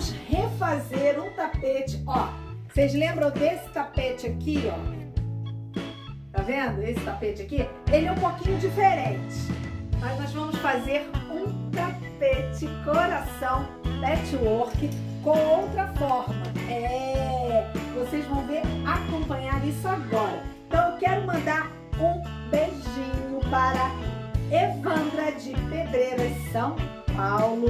vamos refazer um tapete, ó. Vocês lembram desse tapete aqui, ó? Tá vendo esse tapete aqui? Ele é um pouquinho diferente. Mas nós vamos fazer um tapete coração patchwork com outra forma. É, vocês vão ver acompanhar isso agora. Então eu quero mandar um beijinho para Evandra de Pedreiras, São Paulo,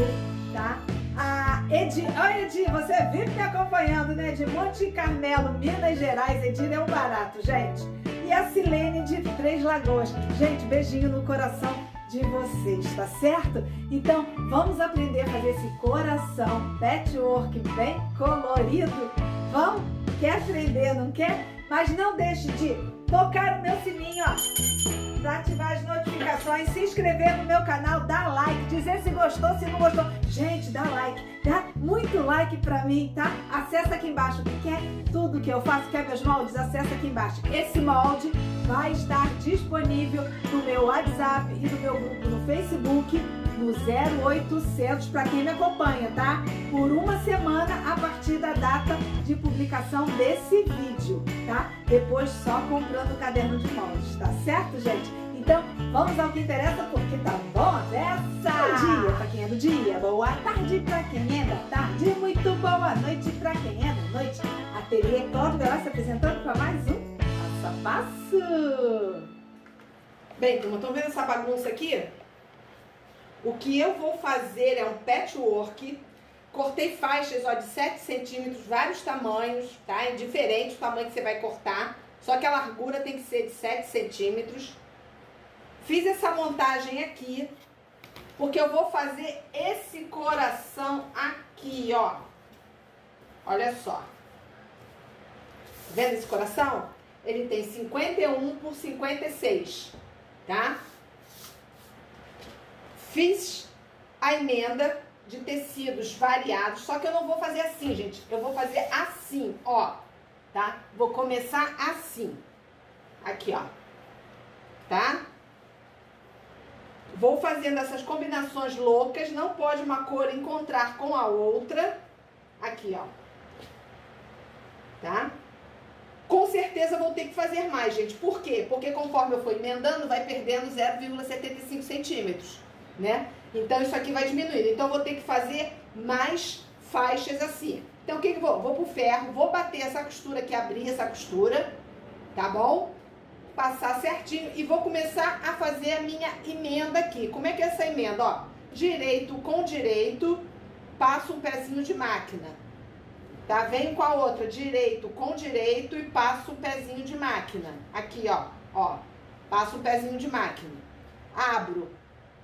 tá? A Edi, olha Edi, você vive me acompanhando, né? De Monte Carmelo, Minas Gerais, Edir é um barato, gente. E a Silene de Três Lagoas. Gente, beijinho no coração de vocês, tá certo? Então, vamos aprender a fazer esse coração patchwork bem colorido. Vamos? Quer aprender, não quer? Mas não deixe de tocar o meu sininho, ó, para ativar as notificações, se inscrever no meu canal, dar like, dizer se gostou, se não gostou. Gente, dá like, dá muito like pra mim, tá? Acessa aqui embaixo, quer tudo que eu faço, quer meus moldes, acessa aqui embaixo. Esse molde vai estar disponível no meu WhatsApp e no meu grupo no Facebook, no 0800 para quem me acompanha, tá? Por uma semana a partir da data de publicação desse vídeo? Depois só comprando o caderno de moldes, tá certo, gente? Então, vamos ao que interessa porque tá bom dessa! Bom dia para quem é do dia, boa tarde para quem é da tarde, muito boa noite para quem é da noite. Ateliê Cláudio Velar se apresentando para mais um Passo a Passo! Bem, turma, estão vendo essa bagunça aqui? O que eu vou fazer é um patchwork. Cortei faixas ó, de 7 centímetros, vários tamanhos, tá? É diferente o tamanho que você vai cortar. Só que a largura tem que ser de 7 centímetros. Fiz essa montagem aqui, porque eu vou fazer esse coração aqui, ó. Olha só. Tá vendo esse coração? Ele tem 51 por 56, tá? Fiz a emenda de tecidos variados, só que eu não vou fazer assim, gente. Eu vou fazer assim, ó, tá? Vou começar assim. Aqui, ó. Tá? Vou fazendo essas combinações loucas, não pode uma cor encontrar com a outra. Aqui, ó. Tá? Com certeza vou ter que fazer mais, gente. Por quê? Porque conforme eu for emendando, vai perdendo 0,75 centímetros né? Então isso aqui vai diminuindo. Então vou ter que fazer mais faixas assim. Então o que que vou? Vou pro ferro, vou bater essa costura aqui, abrir essa costura, tá bom? Passar certinho e vou começar a fazer a minha emenda aqui. Como é que é essa emenda? Ó, direito com direito, passo um pezinho de máquina. Tá? Venho com a outra, direito com direito e passo um pezinho de máquina. Aqui, ó, ó, passo um pezinho de máquina. Abro,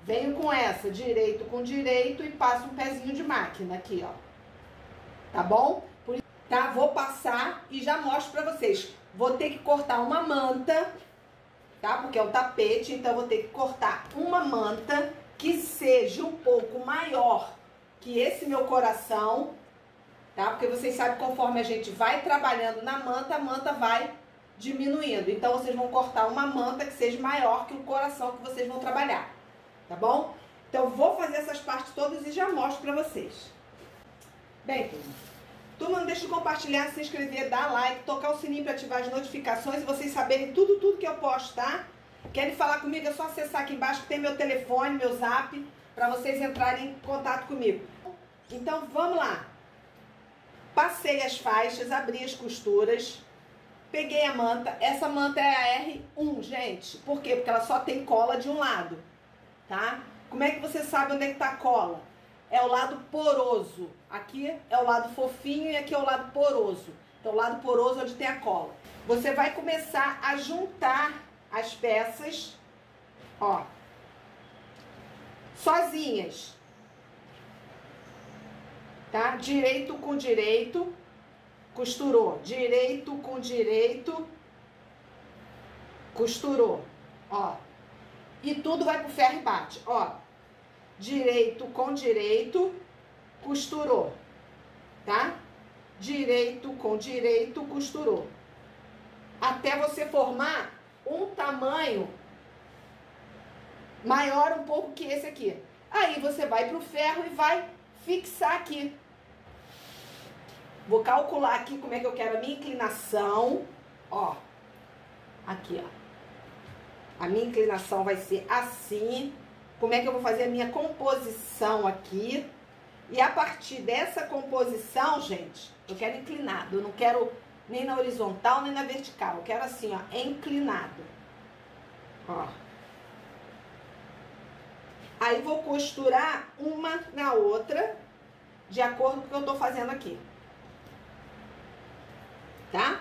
Venho com essa, direito com direito e passo um pezinho de máquina aqui, ó. Tá bom? Tá? Vou passar e já mostro pra vocês. Vou ter que cortar uma manta, tá? Porque é o tapete, então vou ter que cortar uma manta que seja um pouco maior que esse meu coração, tá? Porque vocês sabem, conforme a gente vai trabalhando na manta, a manta vai diminuindo. Então, vocês vão cortar uma manta que seja maior que o coração que vocês vão trabalhar tá bom? Então vou fazer essas partes todas e já mostro pra vocês. Bem, turma, turma não deixa de compartilhar, se inscrever, dar like, tocar o sininho para ativar as notificações e vocês saberem tudo, tudo que eu posto, tá? Querem falar comigo, é só acessar aqui embaixo que tem meu telefone, meu zap, para vocês entrarem em contato comigo. Então vamos lá. Passei as faixas, abri as costuras, peguei a manta. Essa manta é a R1, gente. Por quê? Porque ela só tem cola de um lado tá? Como é que você sabe onde é que tá a cola? É o lado poroso. Aqui é o lado fofinho e aqui é o lado poroso. Então, o lado poroso é onde tem a cola. Você vai começar a juntar as peças, ó, sozinhas. Tá? Direito com direito, costurou. Direito com direito, costurou. Ó, e tudo vai pro ferro e bate. Ó, direito com direito, costurou, tá? Direito com direito, costurou. Até você formar um tamanho maior um pouco que esse aqui. Aí você vai pro ferro e vai fixar aqui. Vou calcular aqui como é que eu quero a minha inclinação. Ó, aqui, ó. A minha inclinação vai ser assim. Como é que eu vou fazer a minha composição aqui? E a partir dessa composição, gente, eu quero inclinado. Eu não quero nem na horizontal, nem na vertical. Eu quero assim, ó, inclinado. Ó. Aí vou costurar uma na outra, de acordo com o que eu tô fazendo aqui. Tá?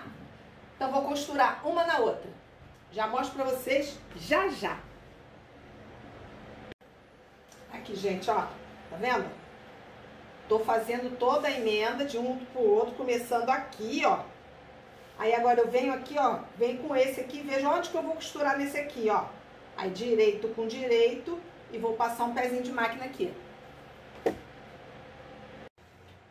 Então vou costurar uma na outra. Já mostro pra vocês já já. Aqui, gente, ó. Tá vendo? Tô fazendo toda a emenda de um pro outro, começando aqui, ó. Aí agora eu venho aqui, ó, venho com esse aqui, veja onde que eu vou costurar nesse aqui, ó. Aí direito com direito e vou passar um pezinho de máquina aqui.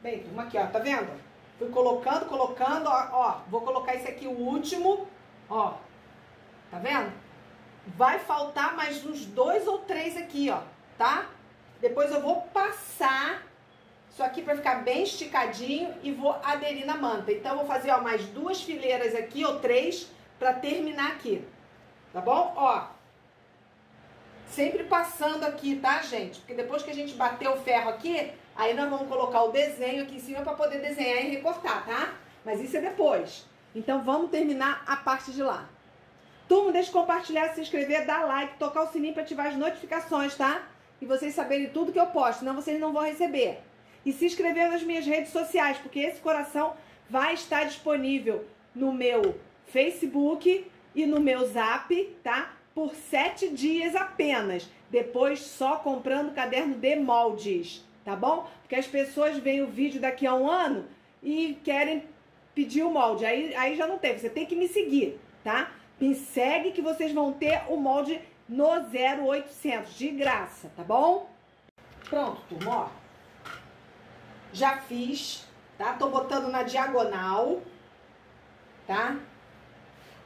Bem, turma, aqui, ó, tá vendo? Fui colocando, colocando, ó, ó, vou colocar esse aqui o último, ó. Tá vendo? Vai faltar mais uns dois ou três aqui, ó, tá? Depois eu vou passar isso aqui para ficar bem esticadinho e vou aderir na manta. Então, vou fazer, ó, mais duas fileiras aqui, ou três, para terminar aqui. Tá bom? Ó, sempre passando aqui, tá, gente? Porque depois que a gente bater o ferro aqui, aí nós vamos colocar o desenho aqui em cima para poder desenhar e recortar, tá? Mas isso é depois. Então, vamos terminar a parte de lá. Turma, deixa de compartilhar, se inscrever, dar like, tocar o sininho para ativar as notificações, tá? E vocês saberem tudo que eu posto, senão vocês não vão receber e se inscrever nas minhas redes sociais, porque esse coração vai estar disponível no meu Facebook e no meu Zap, tá? Por sete dias apenas. Depois só comprando caderno de moldes, tá bom? Porque as pessoas veem o vídeo daqui a um ano e querem pedir o molde. Aí, aí já não tem. Você tem que me seguir, tá? Me segue que vocês vão ter o molde no 0800, de graça, tá bom? Pronto, turma, ó. Já fiz, tá? Tô botando na diagonal, tá?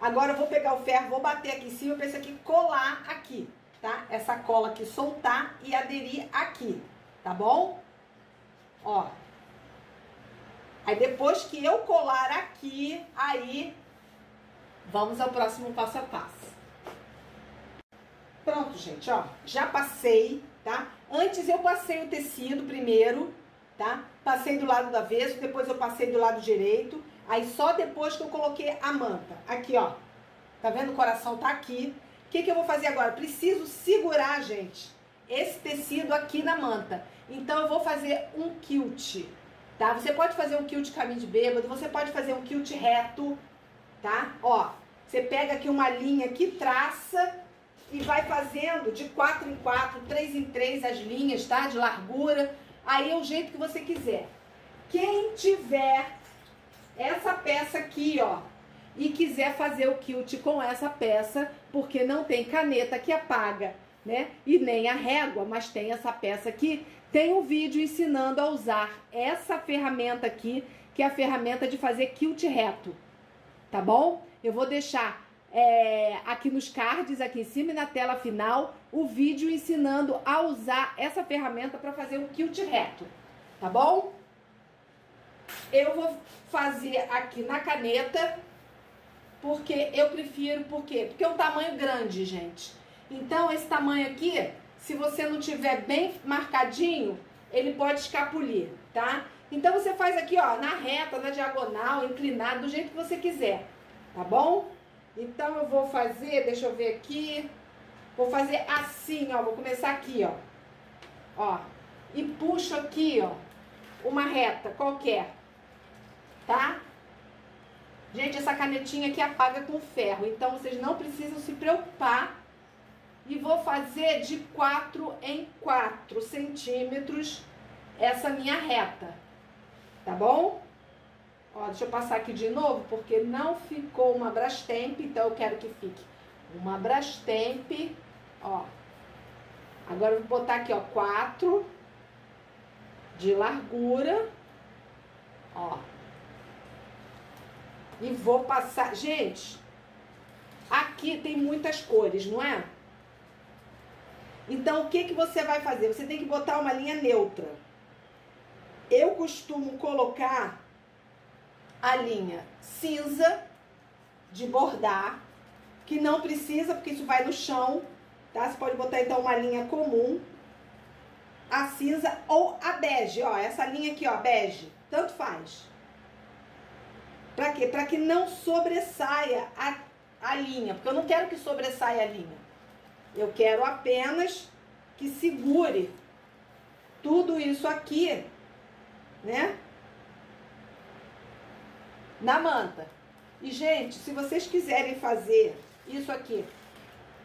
Agora eu vou pegar o ferro, vou bater aqui em cima pra esse aqui colar aqui, tá? Essa cola aqui soltar e aderir aqui, tá bom? Ó. Aí depois que eu colar aqui, aí vamos ao próximo passo a passo. Pronto, gente, ó. Já passei, tá? Antes eu passei o tecido primeiro, tá? Passei do lado do avesso, depois eu passei do lado direito, aí só depois que eu coloquei a manta. Aqui, ó. Tá vendo? O coração tá aqui. O que, que eu vou fazer agora? Preciso segurar, gente, esse tecido aqui na manta. Então, eu vou fazer um quilt, tá? Você pode fazer um quilt caminho de bêbado, você pode fazer um quilt reto, tá? Ó, você pega aqui uma linha que traça e vai fazendo de 4 em 4, 3 em 3 as linhas, tá? De largura Aí é o jeito que você quiser. Quem tiver essa peça aqui, ó, e quiser fazer o quilt com essa peça, porque não tem caneta que apaga, né? E nem a régua, mas tem essa peça aqui, tem um vídeo ensinando a usar essa ferramenta aqui, que é a ferramenta de fazer quilt reto, tá bom? Eu vou deixar é, aqui nos cards, aqui em cima e na tela final, o vídeo ensinando a usar essa ferramenta para fazer um quilt reto, tá bom? Eu vou fazer aqui na caneta, porque eu prefiro, por quê? Porque é um tamanho grande, gente. Então, esse tamanho aqui, se você não tiver bem marcadinho, ele pode escapulir, tá? Então, você faz aqui, ó, na reta, na diagonal, inclinado, do jeito que você quiser, tá bom? Então, eu vou fazer, deixa eu ver aqui, vou fazer assim, ó, vou começar aqui, ó, ó, e puxo aqui, ó, uma reta qualquer, tá? Gente, essa canetinha aqui apaga com ferro, então vocês não precisam se preocupar. E vou fazer de 4 em 4 centímetros essa minha reta, tá bom? Ó, deixa eu passar aqui de novo, porque não ficou uma Brastemp, então eu quero que fique uma Brastemp, ó. Agora eu vou botar aqui, ó, quatro de largura, ó. E vou passar, gente, aqui tem muitas cores, não é? Então, o que que você vai fazer? Você tem que botar uma linha neutra. Eu costumo colocar a linha cinza de bordar, que não precisa, porque isso vai no chão, tá? Você pode botar então uma linha comum, a cinza ou a bege, ó, essa linha aqui, ó, bege, tanto faz. Pra quê? Pra que não sobressaia a, a linha, porque eu não quero que sobressaia a linha. Eu quero apenas que segure tudo isso aqui, né? Na manta. E, gente, se vocês quiserem fazer isso aqui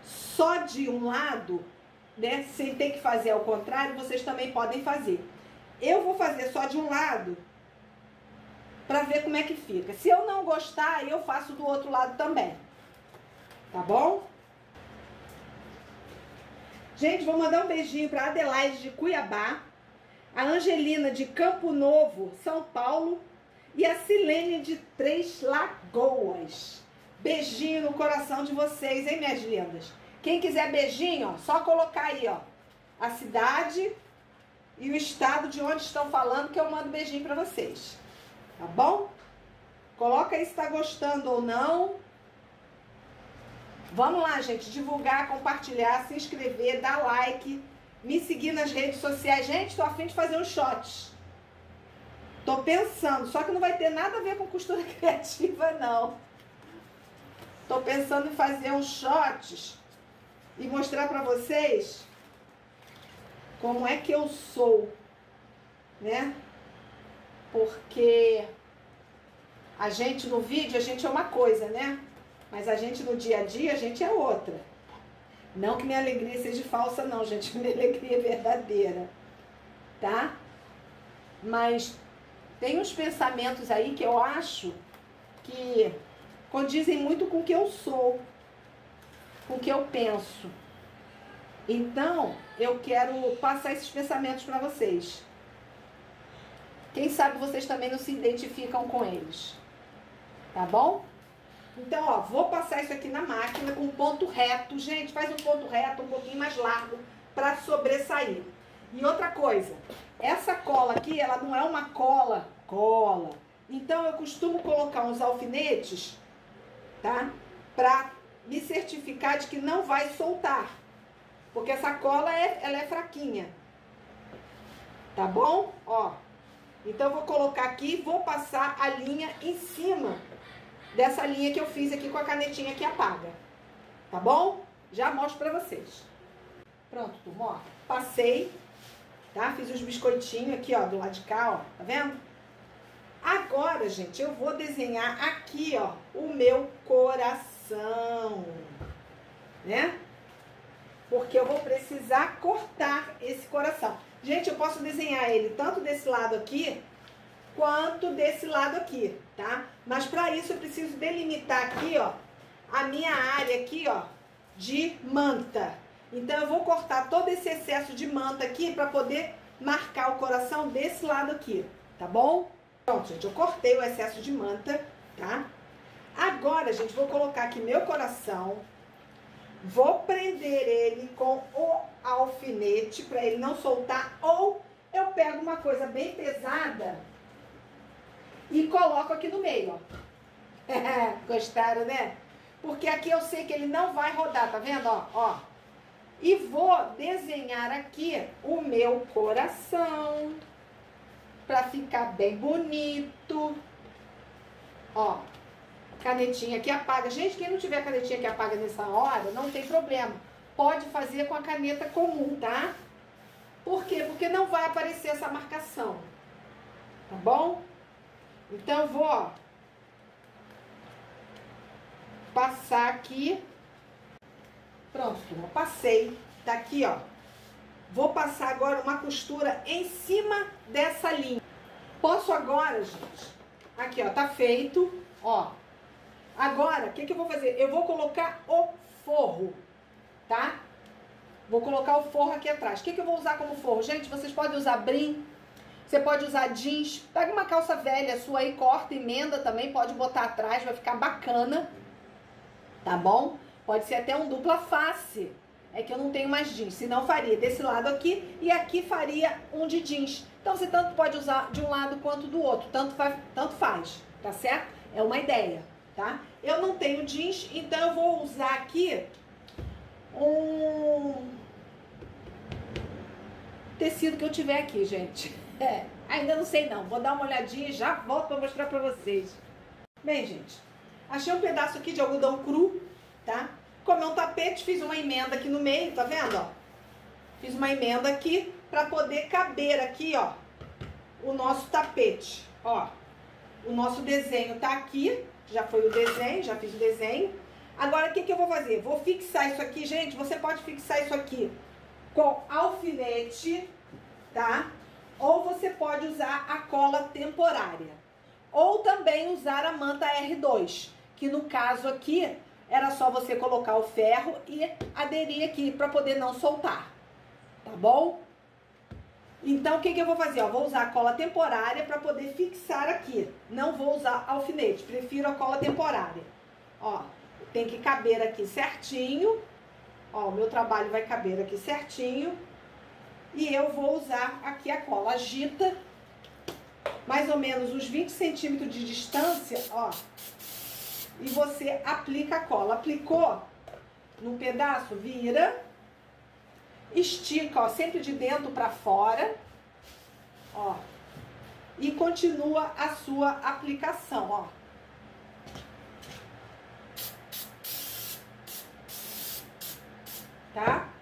só de um lado, né? Sem ter que fazer ao contrário, vocês também podem fazer. Eu vou fazer só de um lado para ver como é que fica. Se eu não gostar, eu faço do outro lado também. Tá bom? Gente, vou mandar um beijinho para Adelaide de Cuiabá, a Angelina de Campo Novo, São Paulo e a Silene de Três Lagoas. Beijinho no coração de vocês, hein, minhas lindas? Quem quiser beijinho, ó, só colocar aí, ó, a cidade e o estado de onde estão falando que eu mando beijinho para vocês. Tá bom? Coloca aí se tá gostando ou não. Vamos lá, gente, divulgar, compartilhar, se inscrever, dar like, me seguir nas redes sociais. Gente, tô afim de fazer um shot. Tô pensando, só que não vai ter nada a ver com costura criativa, não. Tô pensando em fazer uns shots e mostrar para vocês como é que eu sou, né? Porque a gente no vídeo, a gente é uma coisa, né? Mas a gente no dia a dia, a gente é outra. Não que minha alegria seja falsa, não, gente. Minha alegria é verdadeira. Tá? Mas tem uns pensamentos aí que eu acho que condizem muito com o que eu sou com o que eu penso. Então, eu quero passar esses pensamentos para vocês. Quem sabe vocês também não se identificam com eles. Tá bom? Então, ó, vou passar isso aqui na máquina com ponto reto. Gente, faz um ponto reto um pouquinho mais largo para sobressair. E outra coisa, essa cola aqui, ela não é uma cola, cola. Então, eu costumo colocar uns alfinetes, tá? Pra me certificar de que não vai soltar. Porque essa cola é, ela é fraquinha. Tá bom? Ó. Então eu vou colocar aqui, vou passar a linha em cima dessa linha que eu fiz aqui com a canetinha que apaga. Tá bom? Já mostro pra vocês. Pronto, turma, ó. Passei, tá? Fiz os biscoitinhos aqui, ó, do lado de cá, ó. Tá vendo? Agora, gente, eu vou desenhar aqui, ó, o meu coração, né? Porque eu vou precisar cortar esse coração. Gente, eu posso desenhar ele tanto desse lado aqui, quanto desse lado aqui, tá? Mas para isso eu preciso delimitar aqui, ó, a minha área aqui, ó, de manta. Então eu vou cortar todo esse excesso de manta aqui para poder marcar o coração desse lado aqui, tá bom? Pronto, gente, eu cortei o excesso de manta, tá? Agora, gente, vou colocar aqui meu coração. Vou prender ele com o alfinete para ele não soltar. Ou eu pego uma coisa bem pesada e coloco aqui no meio, ó. Gostaram, né? Porque aqui eu sei que ele não vai rodar, tá vendo? Ó, ó. E vou desenhar aqui o meu coração para ficar bem bonito. Ó, canetinha que apaga. Gente, quem não tiver canetinha que apaga nessa hora, não tem problema. Pode fazer com a caneta comum, tá? Por quê? Porque não vai aparecer essa marcação. Tá bom? Então, vou passar aqui. Pronto, turma. Passei. Tá aqui, ó. Vou passar agora uma costura em cima dessa linha. Posso agora, gente, aqui ó, tá feito, ó. Agora, o que que eu vou fazer? Eu vou colocar o forro, tá? Vou colocar o forro aqui atrás. O que que eu vou usar como forro? Gente, vocês podem usar brim, você pode usar jeans. Pega uma calça velha sua aí, corta, emenda também, pode botar atrás, vai ficar bacana, tá bom? Pode ser até um dupla face é que eu não tenho mais jeans. Senão faria desse lado aqui e aqui faria um de jeans. Então você tanto pode usar de um lado quanto do outro, tanto faz, tanto faz tá certo? É uma ideia, tá? Eu não tenho jeans, então eu vou usar aqui um tecido que eu tiver aqui, gente. É, ainda não sei não. Vou dar uma olhadinha e já volto para mostrar para vocês. Bem, gente, achei um pedaço aqui de algodão cru, tá? Como é um tapete, fiz uma emenda aqui no meio, tá vendo, ó? Fiz uma emenda aqui para poder caber aqui, ó, o nosso tapete, ó. O nosso desenho tá aqui, já foi o desenho, já fiz o desenho. Agora, o que, que eu vou fazer? Vou fixar isso aqui, gente, você pode fixar isso aqui com alfinete, tá? Ou você pode usar a cola temporária. Ou também usar a manta R2, que no caso aqui era só você colocar o ferro e aderir aqui para poder não soltar. Tá bom? Então, o que, que eu vou fazer? Ó, vou usar a cola temporária para poder fixar aqui. Não vou usar alfinete, prefiro a cola temporária. Ó, tem que caber aqui certinho. Ó, o meu trabalho vai caber aqui certinho. E eu vou usar aqui a cola. Agita mais ou menos uns 20 centímetros de distância, ó. E você aplica a cola. Aplicou num pedaço, vira. Estica, ó, sempre de dentro para fora. Ó. E continua a sua aplicação, ó. Tá?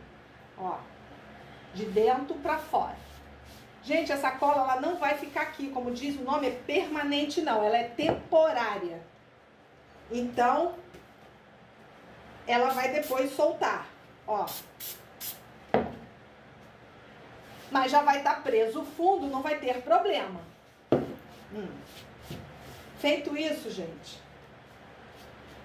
De dentro para fora. Gente, essa cola ela não vai ficar aqui, como diz o nome, é permanente não, ela é temporária. Então, ela vai depois soltar, ó. Mas já vai estar tá preso o fundo, não vai ter problema. Hum. Feito isso, gente,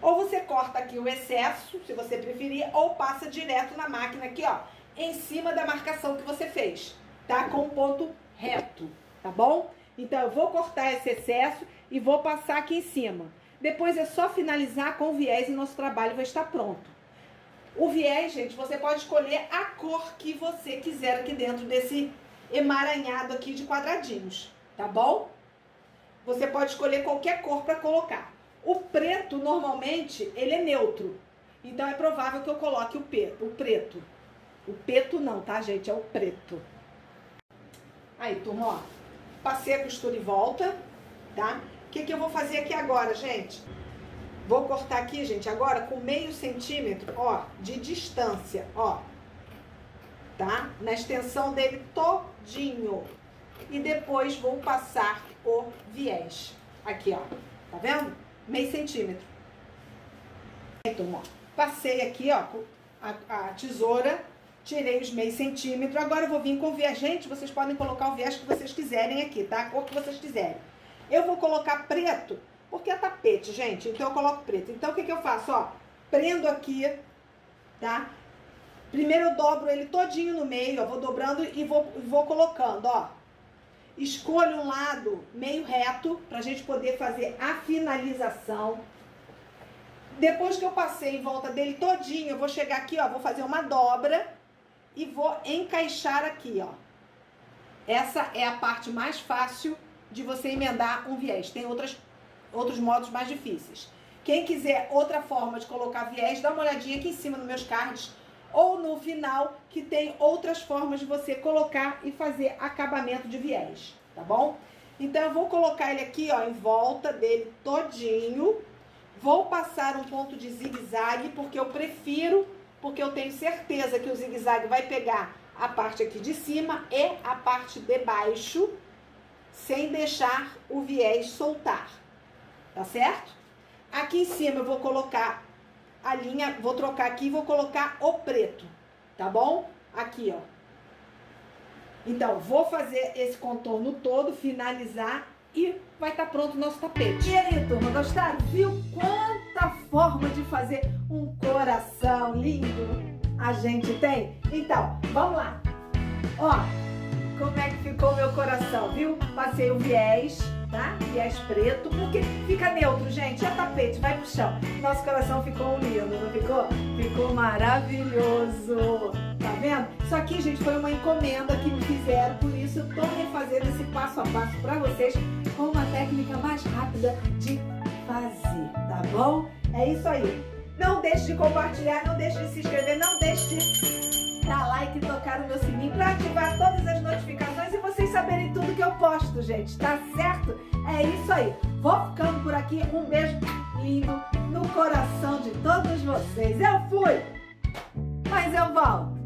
ou você corta aqui o excesso, se você preferir, ou passa direto na máquina aqui, ó em cima da marcação que você fez, tá? Com ponto reto, tá bom? Então, eu vou cortar esse excesso e vou passar aqui em cima. Depois é só finalizar com o viés e nosso trabalho vai estar pronto. O viés, gente, você pode escolher a cor que você quiser aqui dentro desse emaranhado aqui de quadradinhos, tá bom? Você pode escolher qualquer cor para colocar. O preto, normalmente, ele é neutro. Então, é provável que eu coloque o, o preto. O preto não, tá, gente? É o preto. Aí, turma, ó. Passei a costura em volta, tá? O que, que eu vou fazer aqui agora, gente? Vou cortar aqui, gente, agora com meio centímetro, ó, de distância, ó. Tá? Na extensão dele todinho. E depois vou passar o viés. Aqui, ó. Tá vendo? Meio centímetro. Aí, turma, ó. Passei aqui, ó, a, a tesoura tirei os meio centímetros. Agora eu vou vir com viés. Gente, vocês podem colocar o viés que vocês quiserem aqui, tá? A cor que vocês quiserem. Eu vou colocar preto, porque é tapete, gente. Então eu coloco preto. Então o que, que eu faço? Ó, prendo aqui, tá? Primeiro eu dobro ele todinho no meio, ó. Vou dobrando e vou, vou colocando, ó. Escolho um lado meio reto, pra gente poder fazer a finalização. Depois que eu passei em volta dele todinho, eu vou chegar aqui, ó, vou fazer uma dobra e vou encaixar aqui, ó. Essa é a parte mais fácil de você emendar um viés. Tem outras, outros modos mais difíceis. Quem quiser outra forma de colocar viés, dá uma olhadinha aqui em cima nos meus cards ou no final, que tem outras formas de você colocar e fazer acabamento de viés, tá bom? Então eu vou colocar ele aqui, ó, em volta dele todinho. Vou passar um ponto de zigue-zague, porque eu prefiro porque eu tenho certeza que o zigue-zague vai pegar a parte aqui de cima e a parte de baixo, sem deixar o viés soltar, tá certo? Aqui em cima eu vou colocar a linha, vou trocar aqui e vou colocar o preto, tá bom? Aqui, ó. Então, vou fazer esse contorno todo, finalizar e vai estar tá pronto o nosso tapete. E aí, turma, gostaram? Viu quanta forma de fazer um coração lindo a gente tem? Então, vamos lá. Ó, como é que ficou meu coração, viu? Passei o viés, tá? Viés preto, porque fica neutro, gente. É tapete, vai pro chão. Nosso coração ficou lindo, não ficou? Ficou maravilhoso. Tá vendo? Isso aqui, gente, foi uma encomenda que me fizeram, por isso eu tô refazendo esse passo a passo pra vocês com uma técnica mais rápida de fazer, tá bom? É isso aí. Não deixe de compartilhar, não deixe de se inscrever, não deixe de dar like e tocar no meu sininho para ativar todas as notificações e vocês saberem tudo que eu posto, gente, tá certo? É isso aí. Vou ficando por aqui. Um beijo lindo no coração de todos vocês. Eu fui, mas eu volto.